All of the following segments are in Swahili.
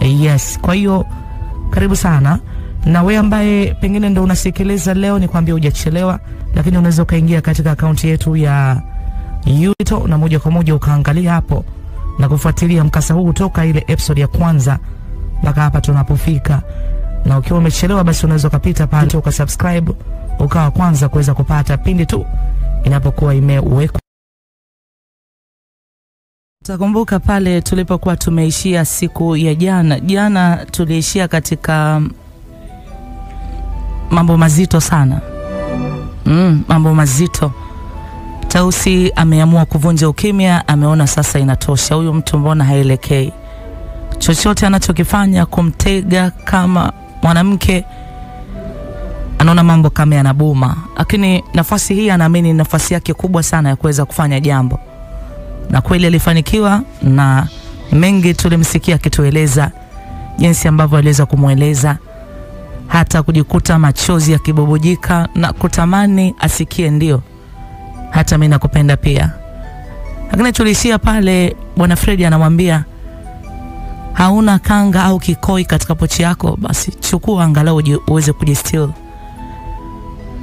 Yes, kwa hiyo karibu sana. Na wewe ambaye pengine ndo unasikiliza leo, ni kwambia hujachelewa, lakini unaweza ukaingia katika akaunti yetu ya Yuto na moja kwa moja ukaangalia hapo na kufuatilia mkasa huu kutoka ile episode ya kwanza mpaka hapa tunapofika. Na ukiwa umechelewa, basi unaweza ukapita pale ukasubscribe, ukawa kwanza kuweza kupata pindi tu inapokuwa imewekwa. Utakumbuka pale tulipokuwa tumeishia siku ya jana. Jana tuliishia katika mambo mazito sana. Mm, mambo mazito. Tausi ameamua kuvunja ukimya, ameona sasa inatosha. Huyu mtu mbona haelekei? Chochote anachokifanya kumtega kama mwanamke, anaona mambo kama yanabuma, lakini nafasi hii anaamini ni nafasi yake kubwa sana ya kuweza kufanya jambo na kweli alifanikiwa, na mengi tulimsikia akitueleza jinsi ambavyo aliweza kumweleza hata kujikuta machozi yakibubujika na kutamani asikie ndio, hata mimi nakupenda pia. Lakini tuliishia pale, bwana Fredi anamwambia hauna kanga au kikoi katika pochi yako, basi chukua angalau uweze kujistil.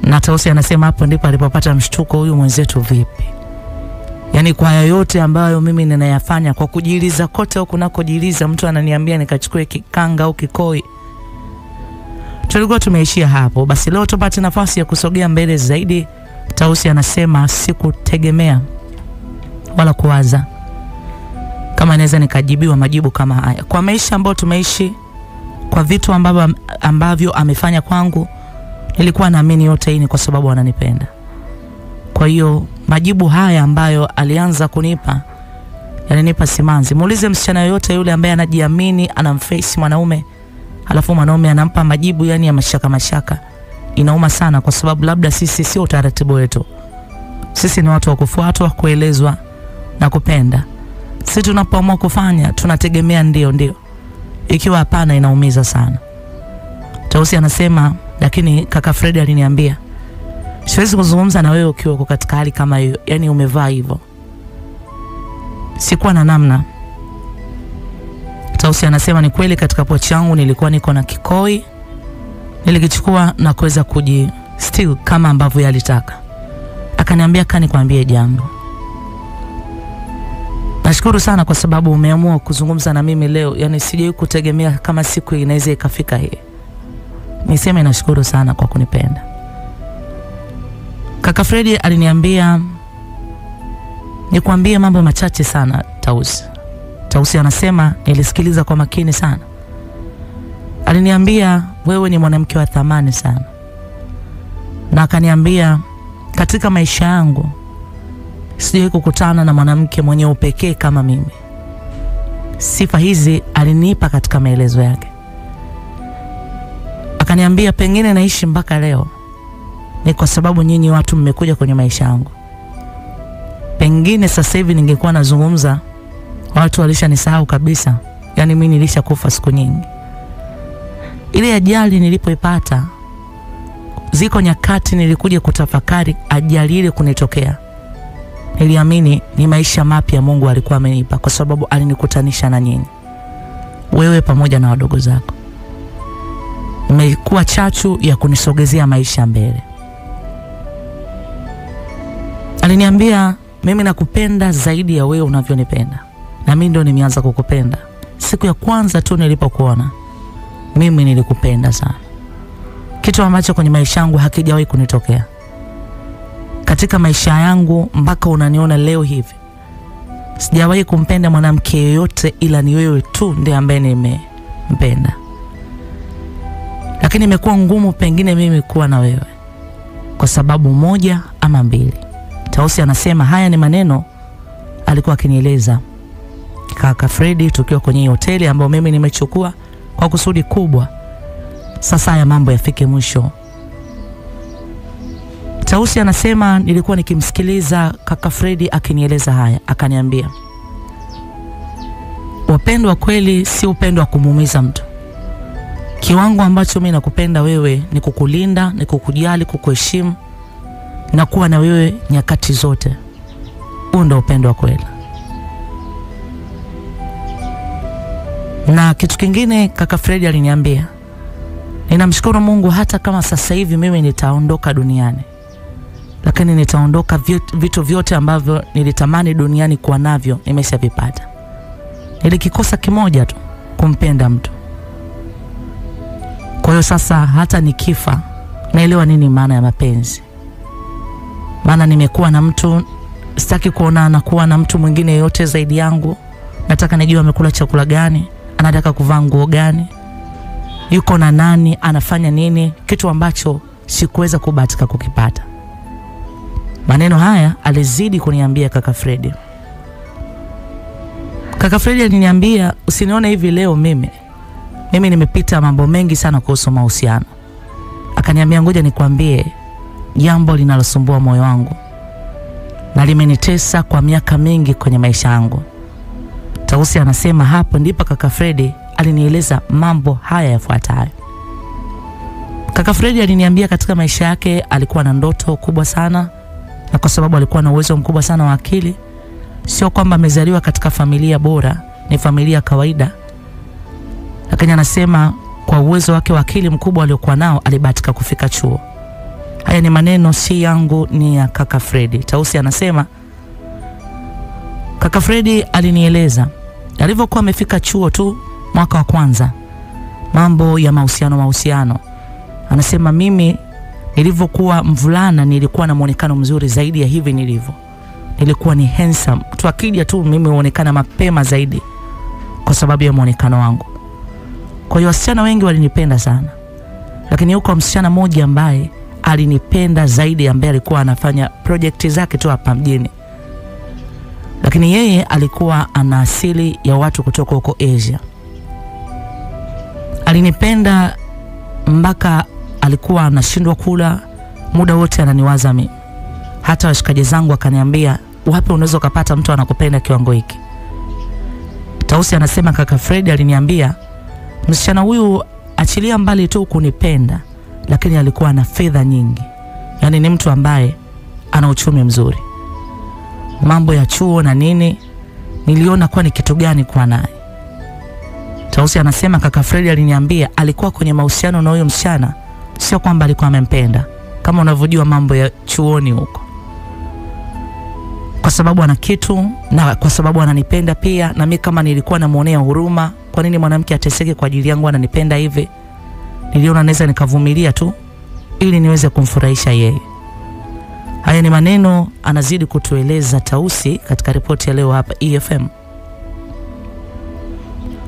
Na Tausi anasema hapo ndipo alipopata mshtuko, huyu mwenzetu vipi? Yaani kwa yoyote ambayo mimi ninayafanya kwa kujiliza kote au kunakojiliza, mtu ananiambia nikachukue kikanga au kikoi. Tulikuwa tumeishia hapo. Basi leo tupate nafasi ya kusogea mbele zaidi. Tausi anasema sikutegemea wala kuwaza kama naweza nikajibiwa majibu kama haya kwa maisha ambayo tumeishi, kwa vitu ambavyo, ambavyo amefanya kwangu. Nilikuwa naamini yote hii ni kwa sababu ananipenda. Kwa hiyo majibu haya ambayo alianza kunipa yananipa simanzi. Muulize msichana yoyote yule ambaye anajiamini anamface mwanaume, alafu mwanaume anampa majibu yani ya mashaka mashaka, inauma sana, kwa sababu labda sisi sio utaratibu wetu. Sisi ni watu wa kufuatwa, kuelezwa na kupenda. Sisi tunapoamua kufanya tunategemea ndio ndio, ikiwa hapana inaumiza sana. Tausi anasema, lakini kaka Fred aliniambia siwezi kuzungumza na wewe ukiwa uko katika hali kama hiyo, yani umevaa hivyo. Sikuwa na namna. Tausi anasema ni kweli, katika pochi yangu nilikuwa niko na kikoi, nilikichukua na kuweza kuji still kama ambavyo yalitaka. Akaniambia kani kwambie jambo. Nashukuru sana kwa sababu umeamua kuzungumza na mimi leo, yani sijai kutegemea kama siku inaweza ikafika hii. Niseme nashukuru sana kwa kunipenda. Kaka Fredi aliniambia nikwambie mambo machache sana Tausi. Tausi anasema nilisikiliza kwa makini sana. Aliniambia wewe ni mwanamke wa thamani sana, na akaniambia katika maisha yangu sijawahi kukutana na mwanamke mwenye upekee kama mimi. Sifa hizi alinipa katika maelezo yake. Akaniambia pengine naishi mpaka leo ni kwa sababu nyinyi watu mmekuja kwenye maisha yangu. Pengine sasa hivi ningekuwa nazungumza, watu walishanisahau kabisa, yaani mimi nilishakufa siku nyingi. Ile ajali nilipoipata, ziko nyakati nilikuja kutafakari ajali ile kunitokea, niliamini ni maisha mapya Mungu alikuwa amenipa, kwa sababu alinikutanisha na nyinyi, wewe pamoja na wadogo zako. Imekuwa chachu ya kunisogezea maisha mbele. Aliniambia mimi nakupenda zaidi ya wewe unavyonipenda, na mimi ndo nimeanza kukupenda siku ya kwanza tu nilipokuona. Mimi nilikupenda sana, kitu ambacho kwenye maisha yangu hakijawahi kunitokea katika maisha yangu mpaka unaniona leo hivi. Sijawahi kumpenda mwanamke yeyote, ila ni wewe tu ndiye ambaye nimempenda, lakini imekuwa ngumu pengine mimi kuwa na wewe kwa sababu moja ama mbili. Tausi anasema haya ni maneno alikuwa akinieleza kaka Fredi tukiwa kwenye hoteli ambayo mimi nimechukua kwa kusudi kubwa. Sasa haya mambo yafike mwisho. Tausi anasema nilikuwa nikimsikiliza kaka Fredi akinieleza haya, akaniambia upendo wa kweli si upendo wa kumuumiza mtu. Kiwango ambacho mimi nakupenda wewe ni kukulinda, ni kukujali, kukuheshimu na kuwa na wewe nyakati zote. Huu ndo upendo wa kweli. Na kitu kingine kaka Fredi aliniambia, ninamshukuru Mungu hata kama sasa hivi mimi nitaondoka duniani, lakini nitaondoka vitu vyote ambavyo nilitamani duniani kuwa navyo nimeshavipata. Nilikikosa kimoja tu, kumpenda mtu. Kwa hiyo sasa hata nikifa naelewa nini maana ya mapenzi, maana nimekuwa na mtu, sitaki kuona anakuwa na mtu mwingine yoyote zaidi yangu. Nataka nijue amekula chakula gani, anataka kuvaa nguo gani, yuko na nani, anafanya nini, kitu ambacho sikuweza kubahatika kukipata. Maneno haya alizidi kuniambia kaka Fredi. Kaka Fredi aliniambia usinione hivi leo mimi mimi nimepita mambo mengi sana kuhusu mahusiano. Akaniambia ngoja nikwambie jambo linalosumbua moyo wangu na limenitesa kwa miaka mingi kwenye maisha yangu. Tausi anasema hapo ndipo kaka Fredi alinieleza mambo haya yafuatayo. Kaka Fredi aliniambia katika maisha yake alikuwa na ndoto kubwa sana, na kwa sababu alikuwa na uwezo mkubwa sana wa akili, sio kwamba amezaliwa katika familia bora, ni familia kawaida, lakini anasema kwa uwezo wake wa akili mkubwa aliokuwa nao alibahatika kufika chuo. Haya ni maneno si yangu, ni ya kaka Fredi. Tausi anasema kaka Fredi alinieleza alivyokuwa amefika chuo tu mwaka wa kwanza, mambo ya mahusiano mahusiano. Anasema mimi nilivyokuwa mvulana nilikuwa na mwonekano mzuri zaidi ya hivi nilivyo, nilikuwa ni handsome tu, akija tu mimi huonekana mapema zaidi kwa sababu ya mwonekano wangu. Kwa hiyo wasichana wengi walinipenda sana, lakini yuko msichana mmoja ambaye alinipenda zaidi, ambaye alikuwa anafanya projekti zake tu hapa mjini, lakini yeye alikuwa ana asili ya watu kutoka huko Asia. Alinipenda mpaka alikuwa anashindwa kula, muda wote ananiwaza mimi. Hata washikaji zangu akaniambia, wapi unaweza ukapata mtu anakupenda kiwango hiki? Tausi anasema kaka Fred aliniambia msichana huyu achilia mbali tu kunipenda, lakini alikuwa na fedha nyingi, yaani ni mtu ambaye ana uchumi mzuri. Mambo ya chuo na nini, niliona kuwa ni kitu gani kuwa naye. Tausi anasema kaka Fredi aliniambia alikuwa kwenye mahusiano na huyo msichana, sio kwamba alikuwa amempenda kama unavyojua mambo ya chuoni huko, kwa sababu ana kitu na kwa sababu ananipenda pia, na mi kama nilikuwa namuonea huruma kwa nini mwanamke ateseke kwa ajili yangu, ananipenda hivi? Niliona naweza nikavumilia tu ili niweze kumfurahisha yeye. Haya ni maneno anazidi kutueleza Tausi katika ripoti ya leo hapa EFM.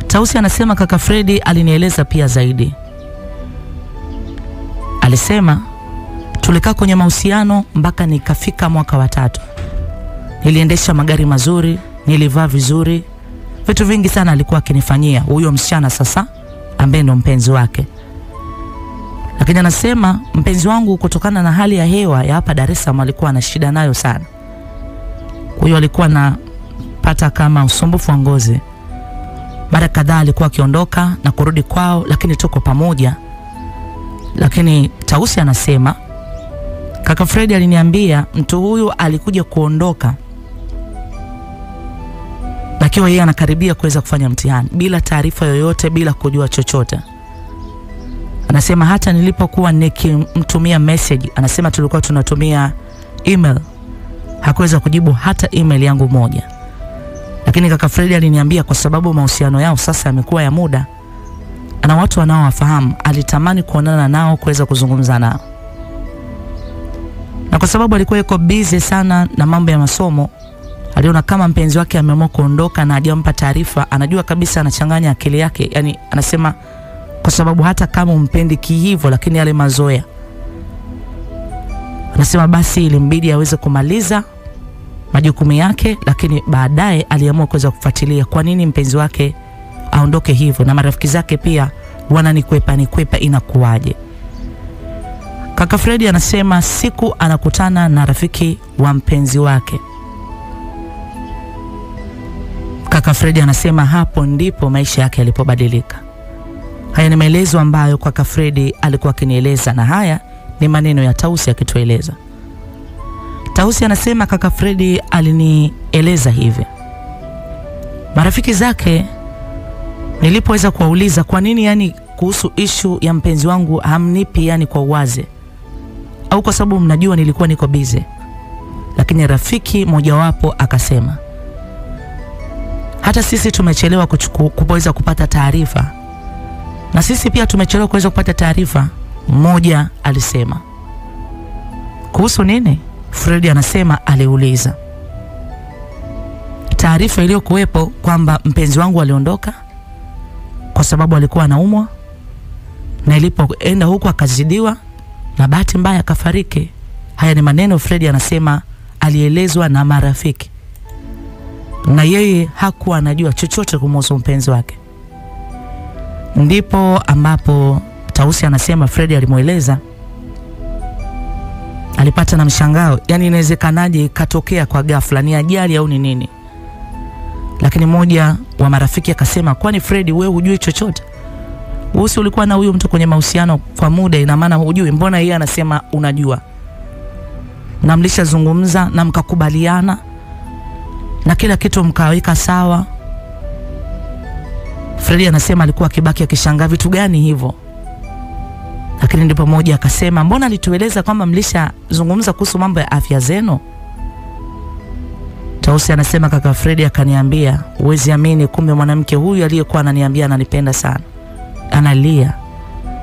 Tausi anasema kaka Fredi alinieleza pia zaidi. Alisema tulikaa kwenye mahusiano mpaka nikafika mwaka wa tatu. Niliendesha magari mazuri, nilivaa vizuri, vitu vingi sana alikuwa akinifanyia huyo msichana sasa ambaye ndo mpenzi wake. Lakini anasema mpenzi wangu kutokana na hali ya hewa ya hapa Dar es Salaam alikuwa na shida nayo sana. Kwa hiyo alikuwa anapata kama usumbufu wa ngozi. Mara kadhaa alikuwa akiondoka na kurudi kwao, lakini tuko pamoja. Lakini Tausi anasema kaka Fredi aliniambia mtu huyu alikuja kuondoka akiwa yeye anakaribia kuweza kufanya mtihani bila taarifa yoyote, bila kujua chochote. Anasema hata nilipokuwa nikimtumia message, anasema tulikuwa tunatumia email, hakuweza kujibu hata email yangu moja. Lakini kaka Fredi aliniambia kwa sababu mahusiano yao sasa yamekuwa ya muda, ana watu wanaowafahamu, alitamani kuonana nao, kuweza kuzungumza nao, na kwa sababu alikuwa yuko busy sana na mambo ya masomo aliona kama mpenzi wake ameamua kuondoka na hajampa taarifa, anajua kabisa anachanganya akili yake. Yani anasema kwa sababu hata kama umpendi kihivyo, lakini yale mazoea, anasema basi ilimbidi aweze kumaliza majukumu yake, lakini baadaye aliamua kuweza kufuatilia kwa nini mpenzi wake aondoke hivyo, na marafiki zake pia wananikwepa nikwepa, inakuwaje? Kaka Fredi anasema siku anakutana na rafiki wa mpenzi wake Kaka Fredi anasema hapo ndipo maisha yake yalipobadilika. Haya ni maelezo ambayo kaka Fredi alikuwa akinieleza, na haya ni maneno ya Tausi akitueleza. Tausi anasema kaka Fredi alinieleza hivi. Marafiki zake nilipoweza kuwauliza kwa nini yani kuhusu ishu ya mpenzi wangu hamnipi yani kwa uwazi, au kwa sababu mnajua nilikuwa niko bize, lakini rafiki mojawapo akasema hata sisi tumechelewa kuweza kupata taarifa, na sisi pia tumechelewa kuweza kupata taarifa. Mmoja alisema kuhusu nini? Fredi anasema aliuliza taarifa iliyokuwepo kwamba mpenzi wangu aliondoka kwa sababu alikuwa anaumwa, na ilipoenda huko akazidiwa na bahati mbaya akafariki. Haya ni maneno Fredi anasema alielezwa na marafiki, na yeye hakuwa anajua chochote kumhusu mpenzi wake. Ndipo ambapo Tausi anasema Fredi alimweleza alipata na mshangao, yani inawezekanaje ikatokea kwa ghafla, ni ajali au ni nini? Lakini mmoja wa marafiki akasema, kwani Fredi wewe hujui chochote? Wewe ulikuwa na huyo mtu kwenye mahusiano kwa muda, ina maana hujui? Mbona yeye anasema unajua, na mlishazungumza na mkakubaliana na kila kitu mkaweka sawa. Fredi anasema alikuwa akibaki akishangaa vitu gani hivyo? Lakini ndipo mmoja akasema, mbona alitueleza kwamba mlishazungumza kuhusu mambo ya afya zenu? Tausi anasema kaka Fredi akaniambia, huwezi amini, kumbe mwanamke huyu aliyekuwa ananiambia ananipenda sana, analia,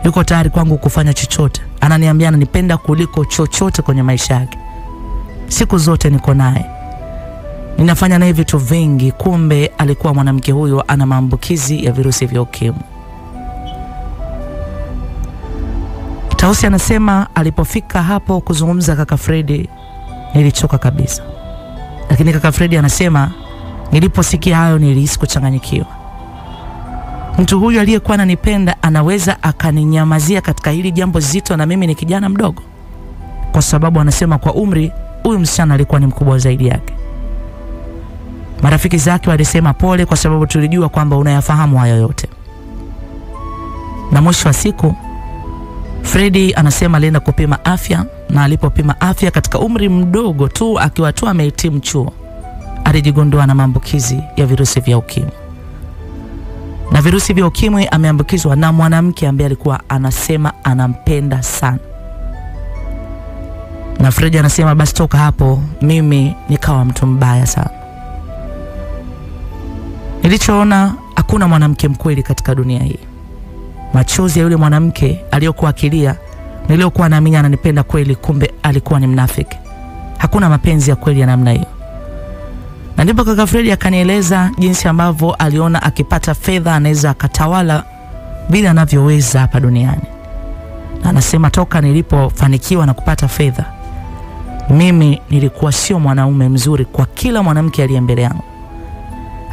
yuko tayari kwangu kufanya chochote, ananiambia ananipenda kuliko chochote kwenye maisha yake, siku zote niko naye, ninafanya naye vitu vingi. Kumbe alikuwa mwanamke huyo ana maambukizi ya virusi vya ukimwi. Tausi anasema alipofika hapo kuzungumza kaka Fredi, nilichoka kabisa, lakini kaka Fredi anasema niliposikia hayo nilihisi kuchanganyikiwa. Mtu huyu aliyekuwa ananipenda anaweza akaninyamazia katika hili jambo zito, na mimi ni kijana mdogo, kwa sababu anasema kwa umri huyu msichana alikuwa ni mkubwa zaidi yake. Marafiki zake walisema pole, kwa sababu tulijua kwamba unayafahamu hayo yote, na mwisho wa siku Fredi anasema alienda kupima afya na alipopima afya katika umri mdogo tu akiwa tu amehitimu chuo alijigundua na maambukizi ya virusi vya ukimwi. Na virusi vya ukimwi ameambukizwa na mwanamke ambaye alikuwa anasema anampenda sana. Na Fredi anasema basi toka hapo mimi nikawa mtu mbaya sana. Nilichoona hakuna mwanamke mkweli katika dunia hii machozi ya yule mwanamke aliyokuwa akilia, niliyokuwa naamini ananipenda kweli, kumbe alikuwa ni mnafiki. Hakuna mapenzi ya kweli ya namna hiyo. Na ndipo kaka Fredi akanieleza jinsi ambavyo aliona akipata fedha anaweza akatawala vile anavyoweza hapa duniani, na anasema toka nilipofanikiwa na kupata fedha, mimi nilikuwa sio mwanaume mzuri kwa kila mwanamke aliye mbele yangu,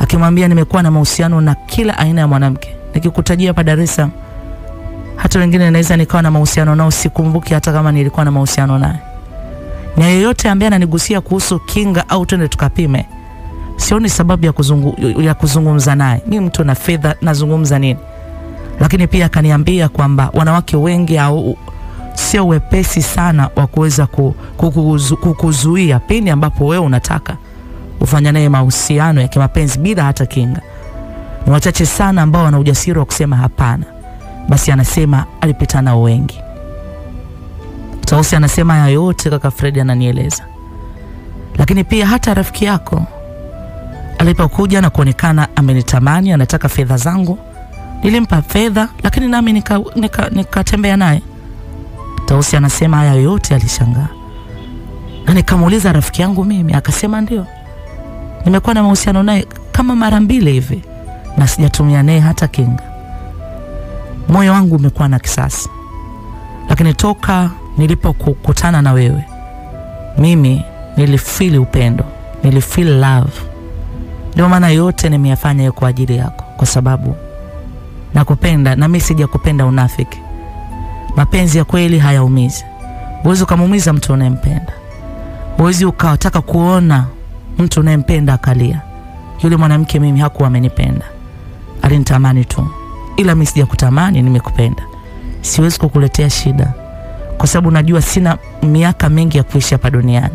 akimwambia nimekuwa na mahusiano na kila aina ya mwanamke nikikutajia hapa Dar es Salaam, hata wengine naweza nikawa na mahusiano nao, sikumbuki hata kama nilikuwa na mahusiano naye. Na yeyote ambaye ananigusia kuhusu kinga au twende tukapime, sioni sababu ya, kuzungu, ya kuzungumza naye. Mimi mtu na fedha, nazungumza nini? Lakini pia akaniambia kwamba wanawake wengi au sio wepesi sana wa kuweza kukuzu, kukuzuia pindi ambapo wewe unataka ufanya naye mahusiano ya kimapenzi bila hata kinga ni wachache sana ambao wana ujasiri wa kusema hapana. Basi anasema alipita nao wengi. Tausi anasema haya yote kaka Fredi ananieleza, lakini pia hata rafiki yako alipokuja na kuonekana amenitamani, anataka fedha zangu, nilimpa fedha, lakini nami nikatembea nika, nika naye. Tausi anasema haya yote alishangaa, na nikamuuliza rafiki yangu mimi, akasema ndio, nimekuwa na mahusiano naye kama mara mbili hivi na sijatumia naye hata kinga. Moyo wangu umekuwa na kisasi, lakini toka nilipokutana na wewe mimi nilifili upendo, nilifili love. Ndio maana yote nimeyafanya kwa ajili yako, kwa sababu nakupenda na mimi sijakupenda unafiki. Mapenzi ya kweli hayaumizi. Huwezi ukamuumiza mtu unayempenda, huwezi ukataka kuona mtu unayempenda akalia. Yule mwanamke mimi hakuwa amenipenda alinitamani tu, ila mimi sijakutamani, nimekupenda. Siwezi kukuletea shida, kwa sababu najua sina miaka mingi ya kuishi hapa duniani.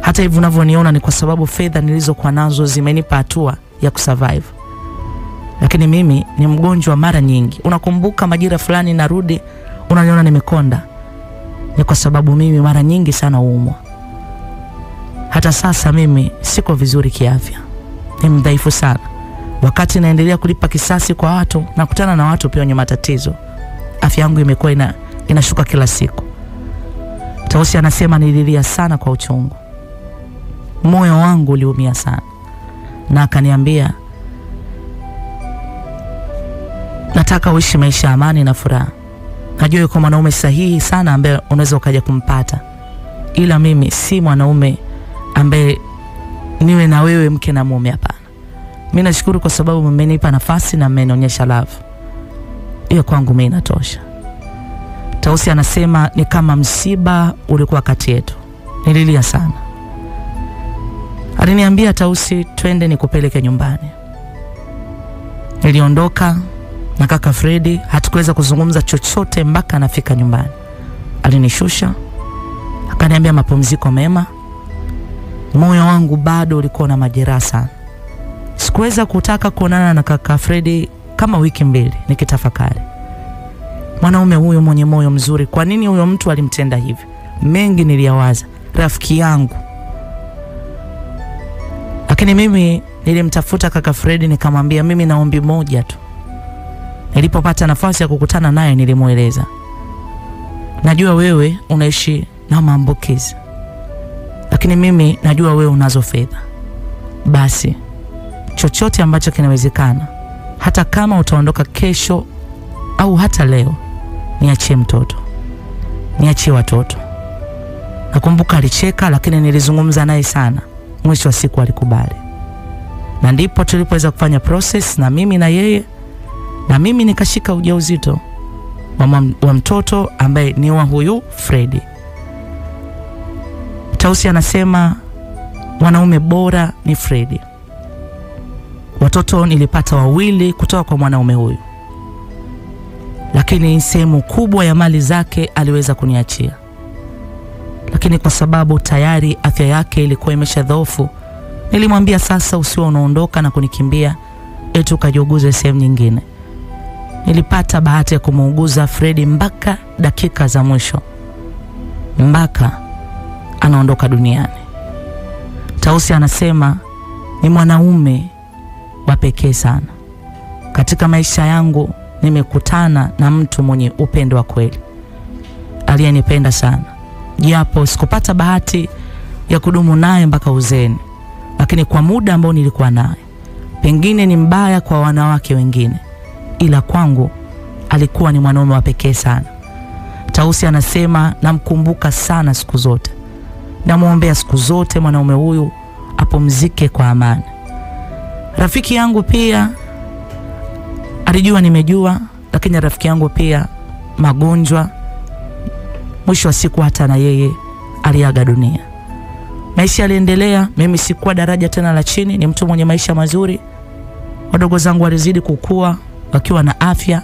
Hata hivi unavyoniona ni kwa sababu fedha nilizokuwa nazo zimenipa hatua ya kusurvive, lakini mimi ni mgonjwa mara nyingi. Unakumbuka majira fulani narudi, unaniona nimekonda, ni kwa sababu mimi mara nyingi sana uumwa. Hata sasa mimi siko vizuri kiafya, ni mdhaifu sana. Wakati naendelea kulipa kisasi kwa watu, nakutana na watu pia wenye matatizo. Afya yangu imekuwa ina, inashuka kila siku. Tausi anasema nililia sana kwa uchungu, moyo wangu uliumia sana, na akaniambia nataka uishi maisha ya amani na furaha. Najua yuko mwanaume sahihi sana ambaye unaweza ukaja kumpata, ila mimi si mwanaume ambaye niwe na wewe mke na mume. Hapana, Mimi nashukuru kwa sababu mmenipa nafasi na mmenionyesha love, hiyo kwangu mimi inatosha. Tausi anasema ni kama msiba ulikuwa kati yetu, nililia sana. Aliniambia Tausi, twende nikupeleke nyumbani. Niliondoka na kaka Fredi, hatukuweza kuzungumza chochote mpaka anafika nyumbani. Alinishusha akaniambia mapumziko mema. Moyo wangu bado ulikuwa na majeraha sana. Sikuweza kutaka kuonana na kaka Fredi kama wiki mbili, nikitafakari mwanaume huyo mwenye moyo mzuri, kwa nini huyo mtu alimtenda hivi? Mengi niliyawaza, rafiki yangu. Lakini mimi nilimtafuta kaka Fredi nikamwambia, mimi naombi moja tu. Nilipopata nafasi ya kukutana naye, nilimweleza, najua wewe unaishi na maambukizi, lakini mimi najua wewe unazo fedha. Basi chochote ambacho kinawezekana, hata kama utaondoka kesho au hata leo, niachie mtoto, niachie watoto. Nakumbuka alicheka, lakini nilizungumza naye sana. Mwisho wa siku alikubali, na ndipo tulipoweza kufanya process na mimi na yeye, na mimi nikashika ujauzito wa, wa mtoto ambaye ni wa huyu Fredi. Tausi anasema mwanaume bora ni Fredi. Watoto nilipata wawili kutoka kwa mwanaume huyu lakini sehemu kubwa ya mali zake aliweza kuniachia, lakini kwa sababu tayari afya yake ilikuwa imesha dhoofu, nilimwambia sasa, usiwa unaondoka na kunikimbia eti ukajiuguze sehemu nyingine. Nilipata bahati ya kumuuguza Fredi mpaka dakika za mwisho, mpaka anaondoka duniani. Tausi anasema ni mwanaume wa pekee sana katika maisha yangu nimekutana na mtu mwenye upendo wa kweli aliyenipenda sana, japo sikupata bahati ya kudumu naye mpaka uzeni, lakini kwa muda ambao nilikuwa naye, pengine ni mbaya kwa wanawake wengine, ila kwangu alikuwa ni mwanaume wa pekee sana. Tausi anasema namkumbuka sana siku zote, namwombea siku zote mwanaume huyu apumzike kwa amani. Rafiki yangu pia alijua nimejua, lakini rafiki yangu pia magonjwa, mwisho wa siku hata na yeye aliaga dunia. Maisha yaliendelea, mimi sikuwa daraja tena la chini, ni mtu mwenye maisha mazuri. Wadogo zangu walizidi kukua wakiwa na afya,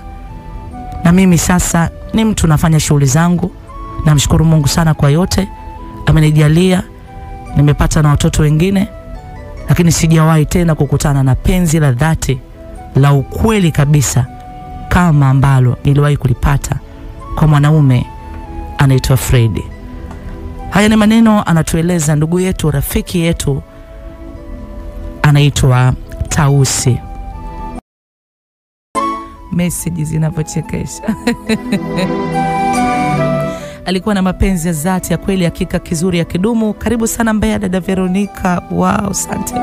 na mimi sasa ni mtu nafanya shughuli zangu. Namshukuru Mungu sana kwa yote amenijalia, nimepata na watoto wengine, lakini sijawahi tena kukutana na penzi la dhati la ukweli kabisa kama ambalo niliwahi kulipata kwa mwanaume anaitwa Fredi. Haya ni maneno anatueleza ndugu yetu, rafiki yetu anaitwa Tausi. Meseji zinavyochekesha alikuwa na mapenzi ya dhati ya kweli, hakika kizuri ya kidumu. Karibu sana Mbeya, dada Veronica. Wow, asante.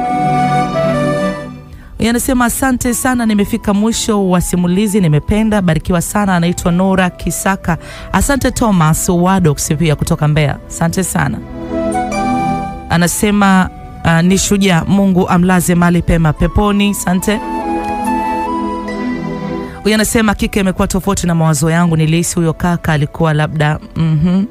Yanasema asante sana, nimefika mwisho wa simulizi, nimependa, barikiwa sana. Anaitwa Nora Kisaka. Asante Thomas Wadox pia kutoka Mbeya, asante sana. Anasema uh, ni shujaa, Mungu amlaze mali pema peponi, asante. Huyu anasema kike imekuwa tofauti na mawazo yangu. Nilihisi huyo kaka alikuwa labda mm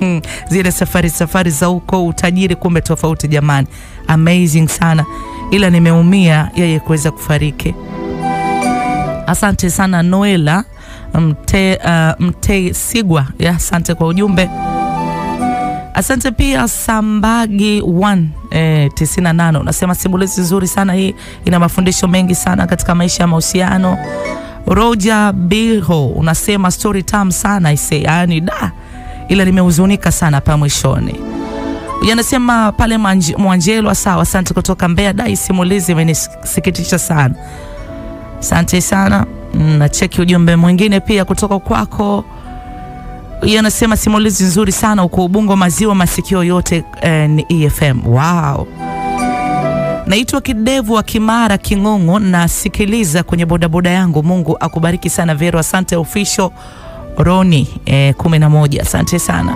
-hmm. zile safari safari za huko utajiri, kumbe tofauti. Jamani, amazing sana, ila nimeumia yeye kuweza kufariki. Asante sana Noela Mte, uh, Mte Sigwa ya asante kwa ujumbe. Asante pia Sambagi 1 eh, 98 unasema simulizi nzuri sana hii, ina mafundisho mengi sana katika maisha ya mahusiano. Roger Biho unasema story tamu sana ise, yani da, ila nimehuzunika sana pa mwishoni. Yanasema pale Mwanjelwa, sawa, asante kutoka Mbeya. Dai simulizi imenisikitisha sana, asante sana. Nacheki Na cheki ujumbe mwingine pia kutoka kwako yanasema anasema simulizi nzuri sana uko Ubungo, maziwa masikio yote eh, ni EFM. Wow. Naitwa Kidevu wa Kimara King'ong'o, nasikiliza kwenye bodaboda yangu. Mungu akubariki sana Vero. Asante official Roni eh, kumi na moja. Asante sana.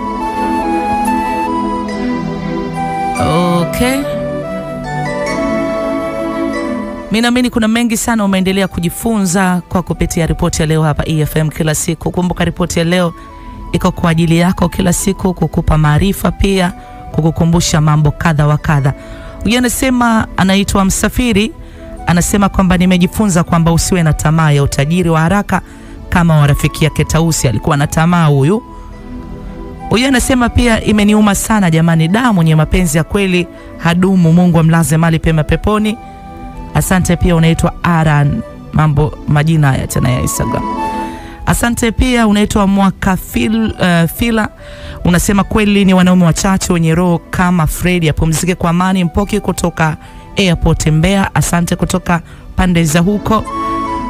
Okay. Mi naamini kuna mengi sana umeendelea kujifunza kwa kupitia ripoti ya leo hapa EFM kila siku. Kumbuka ripoti ya leo iko kwa ajili yako kila siku, kukupa maarifa pia kukukumbusha mambo kadha wa kadha. Huyu anasema anaitwa Msafiri, anasema kwamba nimejifunza kwamba usiwe na tamaa ya utajiri wa haraka kama wa rafiki yake Tausi. Alikuwa na tamaa huyu. Huyu anasema pia imeniuma sana jamani, damu mwenye mapenzi ya kweli hadumu. Mungu amlaze mali pema peponi. Asante pia unaitwa Aran, mambo majina haya tena ya Instagram. Asante pia unaitwa mwaka fil, uh, fila unasema kweli ni wanaume wachache wenye roho kama Fredi. Apumzike kwa amani. Mpoki kutoka airport Mbeya, asante kutoka pande za huko.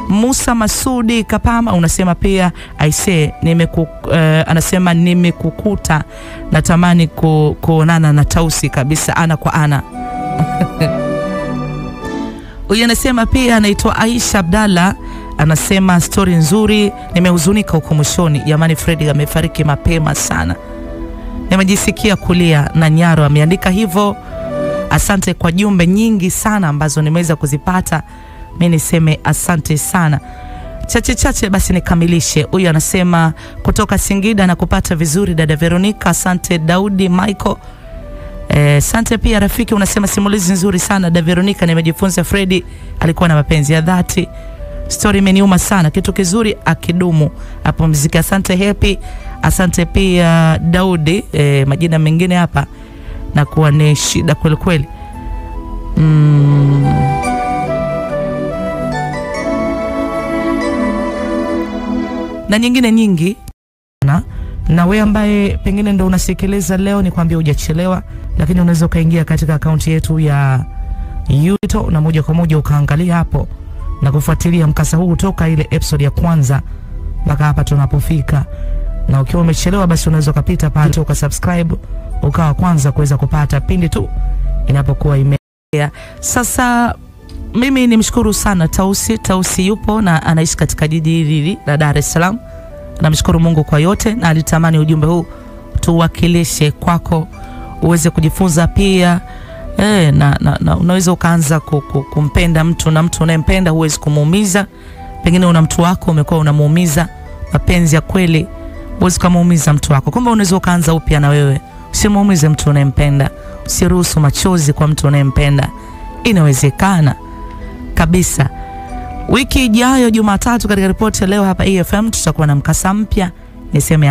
Musa Masudi Kapama unasema pia aise, nimeku, uh, anasema nimekukuta, natamani ku, kuonana na Tausi kabisa ana kwa ana. Huyu anasema pia anaitwa Aisha Abdalla anasema stori nzuri, nimehuzunika huko mwishoni. Jamani, Fredi amefariki mapema sana, nimejisikia kulia. na Nyaro ameandika hivyo. Asante kwa jumbe nyingi sana ambazo nimeweza kuzipata. Mi niseme asante sana. Chache chache basi nikamilishe. Huyu anasema kutoka Singida na kupata vizuri dada Veronica. Asante Daudi Michael. Eh, Asante pia rafiki, unasema simulizi nzuri sana da Veronica, nimejifunza Fredi alikuwa na mapenzi ya dhati. Stori imeniuma sana, kitu kizuri akidumu apumzike. Asante Happy, asante pia Daudi. E, majina mengine hapa na kuwa ni shida kweli kweli. Mm. na nyingine nyingi na na wewe ambaye pengine ndo unasikiliza leo, ni kwambia hujachelewa, lakini unaweza ukaingia katika akaunti yetu ya Yuto na moja kwa moja ukaangalia hapo na kufuatilia mkasa huu toka ile episode ya kwanza mpaka hapa tunapofika. Na ukiwa umechelewa, basi unaweza ukapita pale ukasubscribe ukawa kwanza kuweza kupata pindi tu inapokuwa imeea Sasa mimi nimshukuru sana Tausi. Tausi yupo na anaishi katika jiji hili la Dar es Salaam. Namshukuru Mungu kwa yote, na alitamani ujumbe huu tuwakilishe kwako uweze kujifunza pia e, na, na, na unaweza ukaanza ku, ku, kumpenda mtu na mtu unayempenda huwezi kumuumiza. Pengine una mtu wako umekuwa unamuumiza, mapenzi ya kweli huwezi kumuumiza mtu wako, kumbe unaweza ukaanza upya na wewe. Usimuumize mtu unayempenda, usiruhusu machozi kwa mtu unayempenda. Inawezekana kabisa. Wiki ijayo Jumatatu, katika ripoti ya leo hapa EFM tutakuwa na mkasa mpya. Niseme